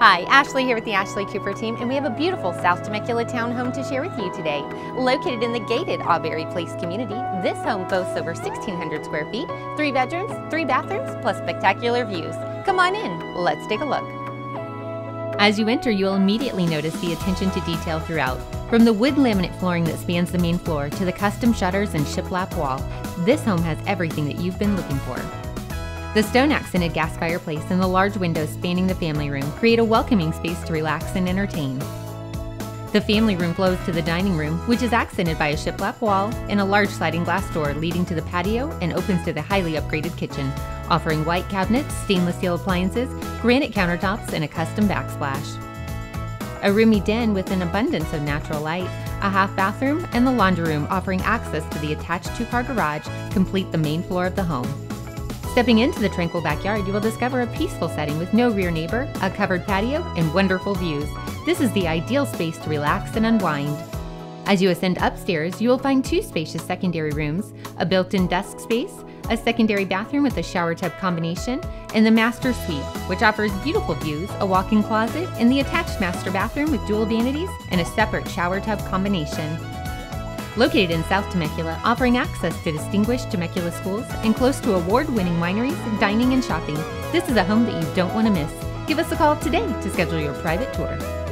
Hi, Ashley here with the Ashley Cooper team, and we have a beautiful South Temecula townhome to share with you today. Located in the gated Auberry Place community, this home boasts over 1,600 square feet, three bedrooms, three bathrooms, plus spectacular views. Come on in, let's take a look. As you enter, you will immediately notice the attention to detail throughout. From the wood laminate flooring that spans the main floor to the custom shutters and shiplap wall, this home has everything that you've been looking for. The stone accented gas fireplace and the large windows spanning the family room create a welcoming space to relax and entertain. The family room flows to the dining room, which is accented by a shiplap wall and a large sliding glass door leading to the patio and opens to the highly upgraded kitchen, offering white cabinets, stainless steel appliances, granite countertops, and a custom backsplash. A roomy den with an abundance of natural light, a half bathroom, and the laundry room offering access to the attached two car garage complete the main floor of the home. Stepping into the tranquil backyard, you will discover a peaceful setting with no rear neighbor, a covered patio, and wonderful views. This is the ideal space to relax and unwind. As you ascend upstairs, you will find two spacious secondary rooms, a built-in desk space, a secondary bathroom with a shower tub combination, and the master suite, which offers beautiful views, a walk-in closet, and the attached master bathroom with dual vanities and a separate shower tub combination. Located in South Temecula, offering access to distinguished Temecula schools and close to award winning wineries, dining, and shopping, this is a home that you don't want to miss. Give us a call today to schedule your private tour.